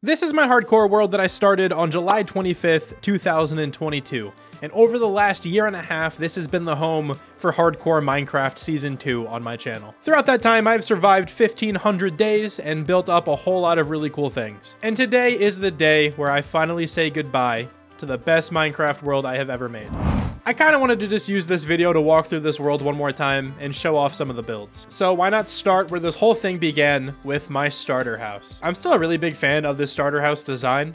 This is my hardcore world that I started on July 25th, 2022. And over the last year and a half, this has been the home for Hardcore Minecraft Season 2 on my channel. Throughout that time, I've survived 1500 days and built up a whole lot of really cool things. And today is the day where I finally say goodbye to the best Minecraft world I have ever made. I kind of wanted to just use this video to walk through this world one more time and show off some of the builds. So why not start where this whole thing began with my starter house. I'm still a really big fan of this starter house design.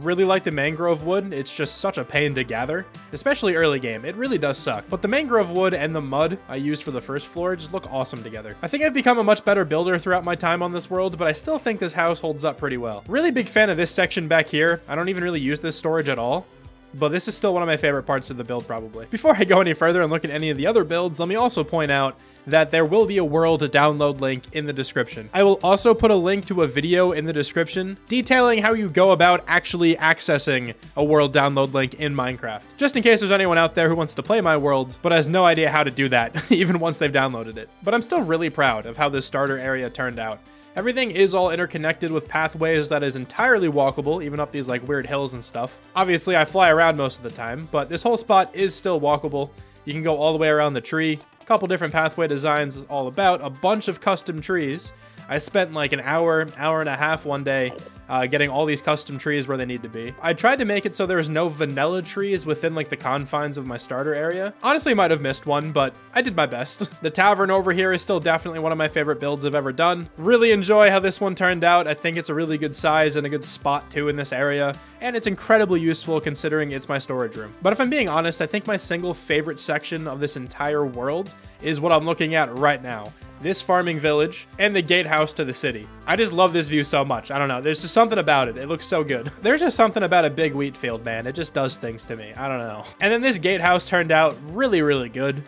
Really like the mangrove wood, it's just such a pain to gather, especially early game, it really does suck. But the mangrove wood and the mud I used for the first floor just look awesome together. I think I've become a much better builder throughout my time on this world, but I still think this house holds up pretty well. Really big fan of this section back here, I don't even really use this storage at all but this is still one of my favorite parts of the build probably. Before I go any further and look at any of the other builds, let me also point out that there will be a world download link in the description. I will also put a link to a video in the description detailing how you go about actually accessing a world download link in Minecraft. Just in case there's anyone out there who wants to play my world, but has no idea how to do that, even once they've downloaded it. But I'm still really proud of how this starter area turned out. Everything is all interconnected with pathways that is entirely walkable, even up these like weird hills and stuff. Obviously, I fly around most of the time, but this whole spot is still walkable. You can go all the way around the tree. Couple different pathway designs all about, a bunch of custom trees. I spent like an hour, hour and a half one day uh, getting all these custom trees where they need to be. I tried to make it so there's no vanilla trees within like the confines of my starter area. Honestly, might have missed one, but I did my best. the tavern over here is still definitely one of my favorite builds I've ever done. Really enjoy how this one turned out. I think it's a really good size and a good spot too in this area, and it's incredibly useful considering it's my storage room. But if I'm being honest, I think my single favorite section of this entire world is what I'm looking at right now this farming village, and the gatehouse to the city. I just love this view so much. I don't know. There's just something about it. It looks so good. There's just something about a big wheat field, man. It just does things to me. I don't know. And then this gatehouse turned out really, really good.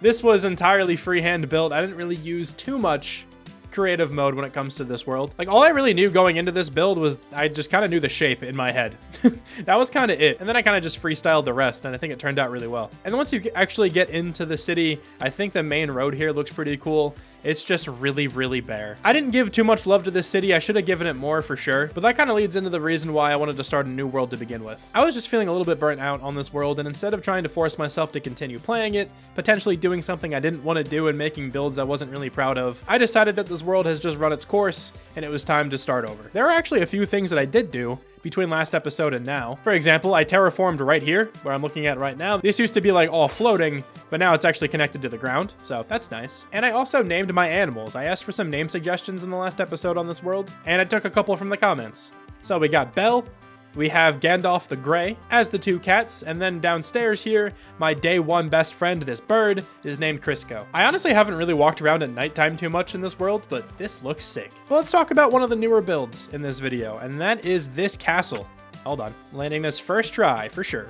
This was entirely freehand built. I didn't really use too much creative mode when it comes to this world. Like all I really knew going into this build was I just kind of knew the shape in my head. that was kind of it. And then I kind of just freestyled the rest and I think it turned out really well. And once you actually get into the city, I think the main road here looks pretty cool. It's just really, really bare. I didn't give too much love to this city. I should have given it more for sure. But that kind of leads into the reason why I wanted to start a new world to begin with. I was just feeling a little bit burnt out on this world, and instead of trying to force myself to continue playing it, potentially doing something I didn't want to do and making builds I wasn't really proud of, I decided that this world has just run its course, and it was time to start over. There are actually a few things that I did do, between last episode and now. For example, I terraformed right here, where I'm looking at right now. This used to be like all floating, but now it's actually connected to the ground, so that's nice. And I also named my animals. I asked for some name suggestions in the last episode on this world, and I took a couple from the comments. So we got Belle, we have Gandalf the Grey as the two cats, and then downstairs here, my day one best friend, this bird, is named Crisco. I honestly haven't really walked around at nighttime too much in this world, but this looks sick. But let's talk about one of the newer builds in this video, and that is this castle. Hold on, landing this first try for sure.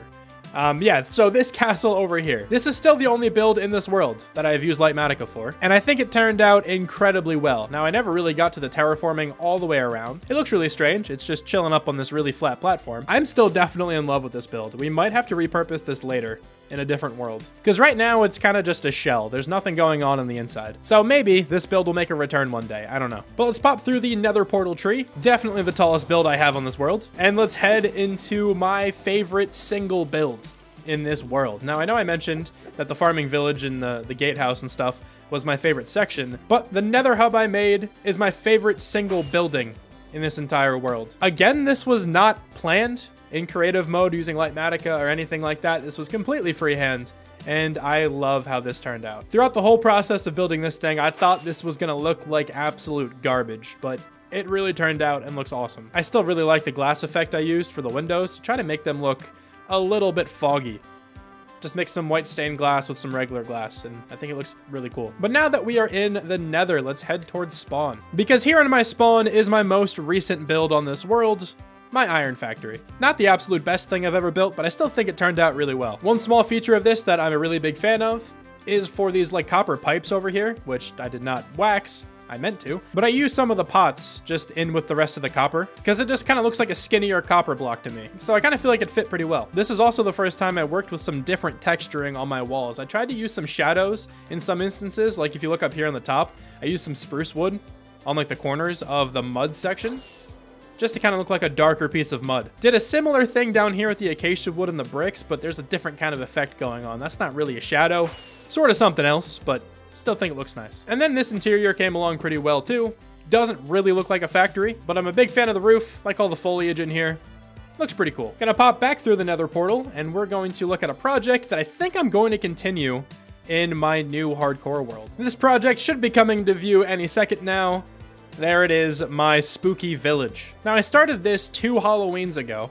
Um, yeah, so this castle over here. This is still the only build in this world that I've used Litematica for, and I think it turned out incredibly well. Now, I never really got to the terraforming all the way around. It looks really strange. It's just chilling up on this really flat platform. I'm still definitely in love with this build. We might have to repurpose this later in a different world. Because right now it's kind of just a shell. There's nothing going on in the inside. So maybe this build will make a return one day. I don't know. But let's pop through the nether portal tree. Definitely the tallest build I have on this world. And let's head into my favorite single build in this world. Now, I know I mentioned that the farming village and the, the gatehouse and stuff was my favorite section, but the nether hub I made is my favorite single building in this entire world. Again, this was not planned in creative mode using Litematica or anything like that. This was completely freehand and I love how this turned out. Throughout the whole process of building this thing, I thought this was gonna look like absolute garbage, but it really turned out and looks awesome. I still really like the glass effect I used for the windows to try to make them look a little bit foggy. Just mix some white stained glass with some regular glass, and I think it looks really cool. But now that we are in the nether, let's head towards spawn. Because here in my spawn is my most recent build on this world, my iron factory. Not the absolute best thing I've ever built, but I still think it turned out really well. One small feature of this that I'm a really big fan of is for these like copper pipes over here, which I did not wax, I meant to, but I used some of the pots just in with the rest of the copper because it just kind of looks like a skinnier copper block to me. So I kind of feel like it fit pretty well. This is also the first time I worked with some different texturing on my walls. I tried to use some shadows in some instances, like if you look up here on the top, I used some spruce wood on like the corners of the mud section just to kind of look like a darker piece of mud. Did a similar thing down here with the acacia wood and the bricks, but there's a different kind of effect going on. That's not really a shadow, sort of something else, but still think it looks nice. And then this interior came along pretty well too. Doesn't really look like a factory, but I'm a big fan of the roof, like all the foliage in here. Looks pretty cool. Gonna pop back through the nether portal, and we're going to look at a project that I think I'm going to continue in my new hardcore world. This project should be coming to view any second now. There it is, my spooky village. Now I started this two Halloweens ago,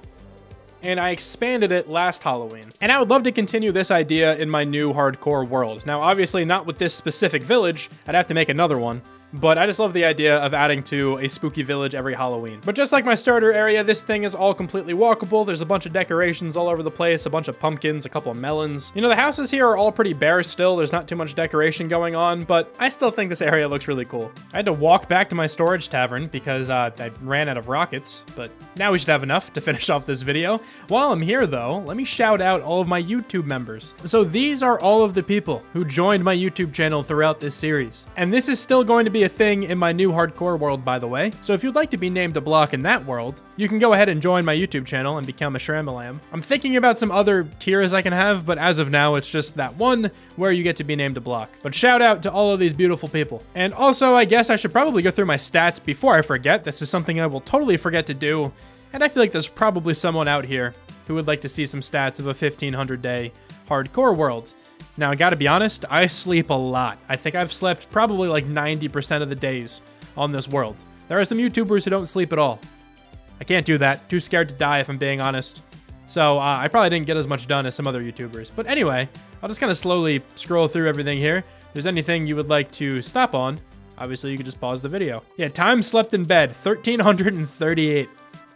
and I expanded it last Halloween. And I would love to continue this idea in my new hardcore world. Now obviously not with this specific village, I'd have to make another one, but I just love the idea of adding to a spooky village every Halloween. But just like my starter area, this thing is all completely walkable. There's a bunch of decorations all over the place, a bunch of pumpkins, a couple of melons. You know, the houses here are all pretty bare still. There's not too much decoration going on, but I still think this area looks really cool. I had to walk back to my storage tavern because uh, I ran out of rockets, but now we should have enough to finish off this video. While I'm here though, let me shout out all of my YouTube members. So these are all of the people who joined my YouTube channel throughout this series. And this is still going to be a thing in my new hardcore world, by the way. So if you'd like to be named a block in that world, you can go ahead and join my YouTube channel and become a Shrambalam. I'm thinking about some other tiers I can have, but as of now, it's just that one where you get to be named a block. But shout out to all of these beautiful people. And also, I guess I should probably go through my stats before I forget. This is something I will totally forget to do. And I feel like there's probably someone out here who would like to see some stats of a 1500 day hardcore world. Now, I gotta be honest, I sleep a lot. I think I've slept probably like 90% of the days on this world. There are some YouTubers who don't sleep at all. I can't do that. Too scared to die if I'm being honest. So uh, I probably didn't get as much done as some other YouTubers. But anyway, I'll just kind of slowly scroll through everything here. If there's anything you would like to stop on, obviously you could just pause the video. Yeah, time slept in bed, 1,338.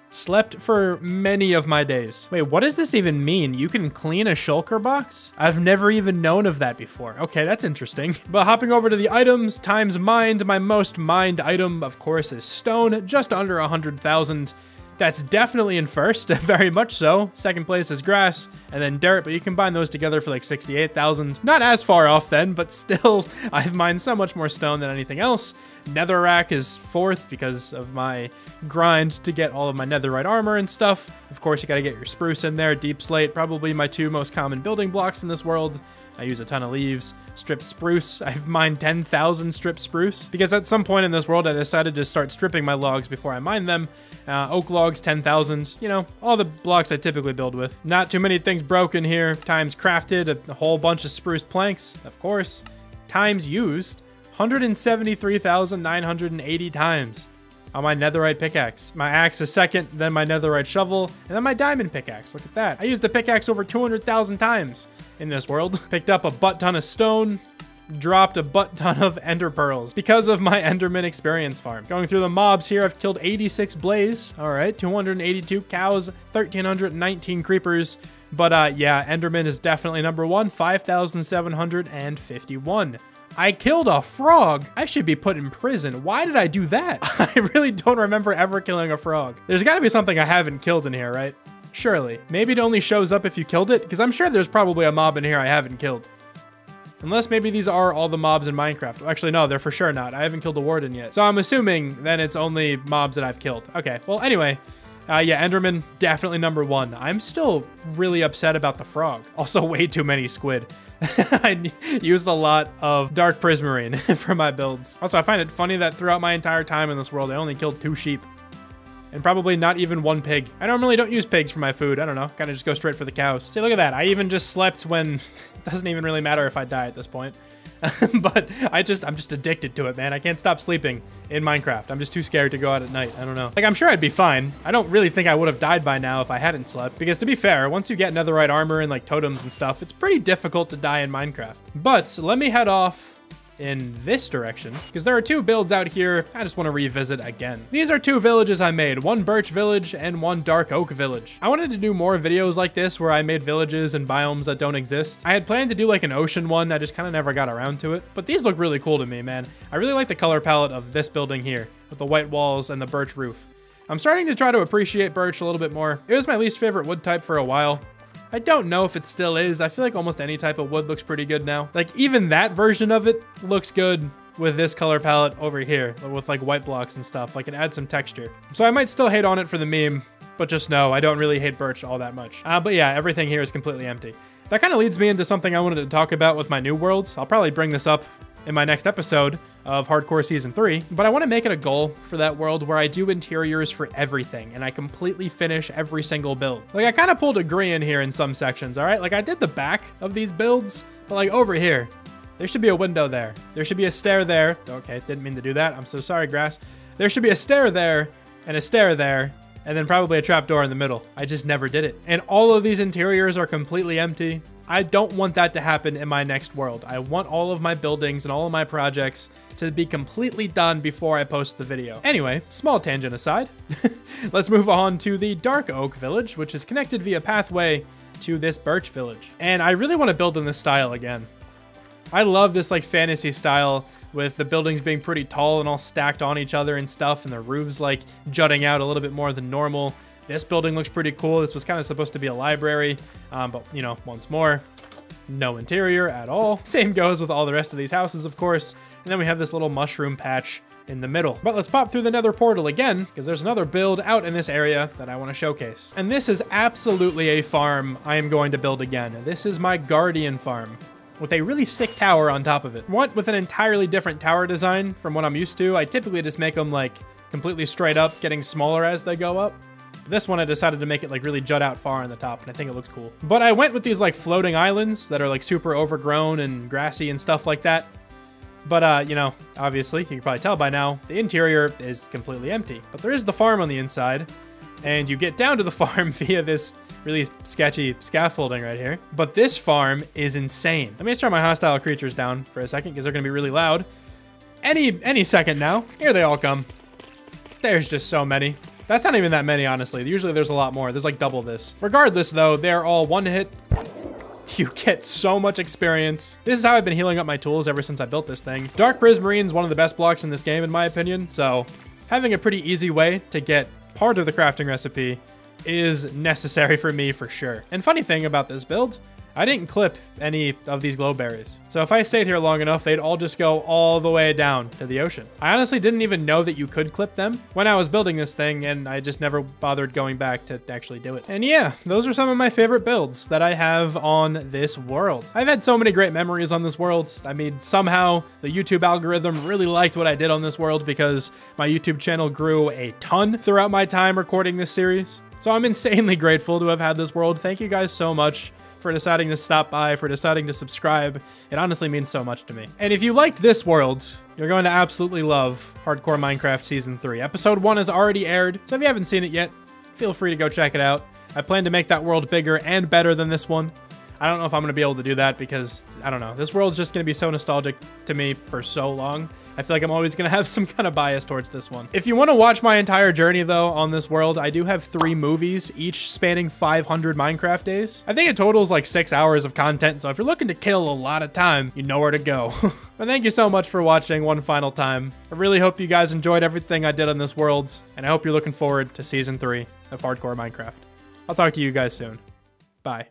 Slept for many of my days. Wait, what does this even mean? You can clean a shulker box? I've never even known of that before. Okay, that's interesting. But hopping over to the items, times mined, my most mined item, of course, is stone, just under 100,000. That's definitely in first, very much so. Second place is grass, and then dirt, but you combine those together for like 68,000. Not as far off then, but still, I've mined so much more stone than anything else. Netherrack is fourth because of my grind to get all of my netherite armor and stuff. Of course, you gotta get your spruce in there. Deepslate, probably my two most common building blocks in this world. I use a ton of leaves. Strip spruce. I've mined 10,000 strip spruce because at some point in this world I decided to start stripping my logs before I mine them. Uh, oak logs, 10,000. You know, all the blocks I typically build with. Not too many things broken here. Times crafted, a, a whole bunch of spruce planks, of course. Times used, 173,980 times on my netherite pickaxe. My axe is second, then my netherite shovel, and then my diamond pickaxe. Look at that. I used the pickaxe over 200,000 times in this world. Picked up a butt ton of stone, dropped a butt ton of ender pearls because of my enderman experience farm. Going through the mobs here, I've killed 86 blaze. All right, 282 cows, 1,319 creepers. But uh, yeah, enderman is definitely number one, 5,751. I killed a frog. I should be put in prison. Why did I do that? I really don't remember ever killing a frog. There's got to be something I haven't killed in here, right? Surely. Maybe it only shows up if you killed it, because I'm sure there's probably a mob in here I haven't killed. Unless maybe these are all the mobs in Minecraft. Actually, no, they're for sure not. I haven't killed a warden yet. So I'm assuming then it's only mobs that I've killed. Okay, well, anyway. Uh, yeah, Enderman, definitely number one. I'm still really upset about the frog. Also, way too many squid. I used a lot of dark prismarine for my builds. Also, I find it funny that throughout my entire time in this world, I only killed two sheep and probably not even one pig. I normally don't use pigs for my food. I don't know. Kind of just go straight for the cows. See, look at that. I even just slept when it doesn't even really matter if I die at this point. but I just, I'm just addicted to it, man. I can't stop sleeping in Minecraft. I'm just too scared to go out at night. I don't know. Like, I'm sure I'd be fine. I don't really think I would have died by now if I hadn't slept. Because to be fair, once you get netherite armor and like totems and stuff, it's pretty difficult to die in Minecraft. But let me head off in this direction because there are two builds out here I just want to revisit again. These are two villages I made, one birch village and one dark oak village. I wanted to do more videos like this where I made villages and biomes that don't exist. I had planned to do like an ocean one, I just kind of never got around to it, but these look really cool to me, man. I really like the color palette of this building here with the white walls and the birch roof. I'm starting to try to appreciate birch a little bit more. It was my least favorite wood type for a while. I don't know if it still is. I feel like almost any type of wood looks pretty good now. Like even that version of it looks good with this color palette over here with like white blocks and stuff. Like it adds some texture. So I might still hate on it for the meme, but just know I don't really hate Birch all that much. Uh, but yeah, everything here is completely empty. That kind of leads me into something I wanted to talk about with my new worlds. I'll probably bring this up in my next episode of Hardcore Season 3, but I want to make it a goal for that world where I do interiors for everything and I completely finish every single build. Like, I kind of pulled a Grian here in some sections, all right? Like, I did the back of these builds, but like over here, there should be a window there. There should be a stair there. Okay, didn't mean to do that. I'm so sorry, grass. There should be a stair there and a stair there and then probably a trapdoor in the middle. I just never did it. And all of these interiors are completely empty. I don't want that to happen in my next world. I want all of my buildings and all of my projects to be completely done before I post the video. Anyway, small tangent aside, let's move on to the Dark Oak Village, which is connected via pathway to this Birch Village. And I really want to build in this style again. I love this like fantasy style with the buildings being pretty tall and all stacked on each other and stuff, and the roofs like jutting out a little bit more than normal. This building looks pretty cool. This was kind of supposed to be a library, um, but you know, once more, no interior at all. Same goes with all the rest of these houses, of course. And then we have this little mushroom patch in the middle. But let's pop through the nether portal again, because there's another build out in this area that I want to showcase. And this is absolutely a farm I am going to build again. This is my guardian farm with a really sick tower on top of it. What with an entirely different tower design from what I'm used to. I typically just make them like completely straight up, getting smaller as they go up. This one I decided to make it like really jut out far on the top and I think it looks cool. But I went with these like floating islands that are like super overgrown and grassy and stuff like that. But, uh, you know, obviously, you can probably tell by now, the interior is completely empty. But there is the farm on the inside, and you get down to the farm via this really sketchy scaffolding right here. But this farm is insane. Let me just turn my hostile creatures down for a second because they're going to be really loud. Any any second now. Here they all come. There's just so many. That's not even that many, honestly. Usually there's a lot more. There's like double this. Regardless, though, they're all one hit. You get so much experience. This is how I've been healing up my tools ever since I built this thing. Dark Prismarine is one of the best blocks in this game, in my opinion. So having a pretty easy way to get part of the crafting recipe is necessary for me for sure. And funny thing about this build, I didn't clip any of these glow berries. So if I stayed here long enough, they'd all just go all the way down to the ocean. I honestly didn't even know that you could clip them when I was building this thing, and I just never bothered going back to actually do it. And yeah, those are some of my favorite builds that I have on this world. I've had so many great memories on this world. I mean, somehow the YouTube algorithm really liked what I did on this world because my YouTube channel grew a ton throughout my time recording this series. So I'm insanely grateful to have had this world. Thank you guys so much for deciding to stop by, for deciding to subscribe. It honestly means so much to me. And if you liked this world, you're going to absolutely love Hardcore Minecraft Season 3. Episode 1 has already aired, so if you haven't seen it yet, feel free to go check it out. I plan to make that world bigger and better than this one. I don't know if I'm going to be able to do that because, I don't know, this world's just going to be so nostalgic to me for so long. I feel like I'm always going to have some kind of bias towards this one. If you want to watch my entire journey, though, on this world, I do have three movies, each spanning 500 Minecraft days. I think it totals like six hours of content, so if you're looking to kill a lot of time, you know where to go. but thank you so much for watching one final time. I really hope you guys enjoyed everything I did on this world, and I hope you're looking forward to Season 3 of Hardcore Minecraft. I'll talk to you guys soon. Bye.